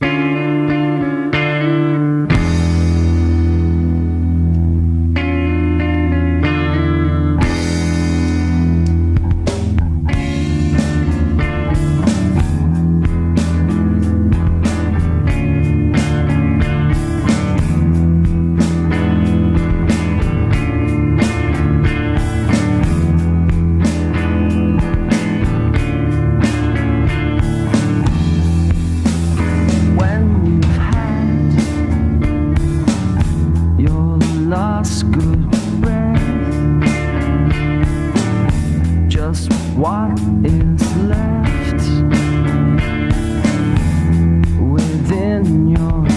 when good breath. Just what is left within your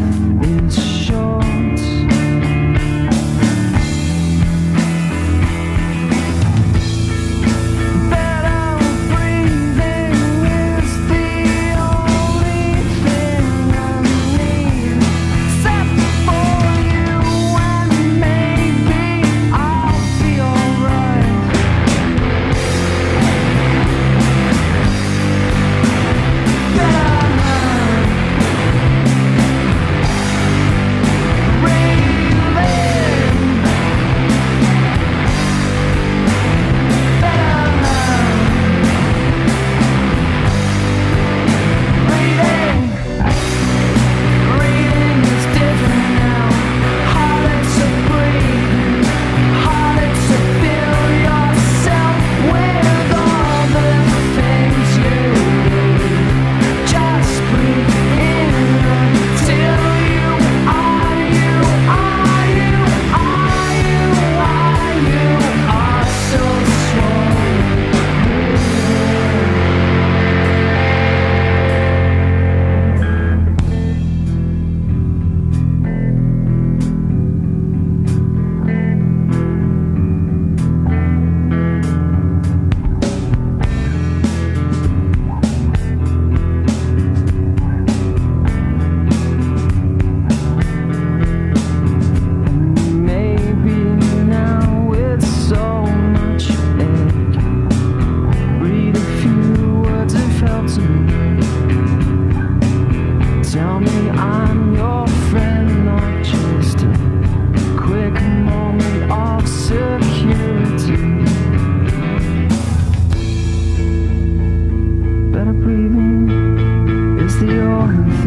Yeah. Oh,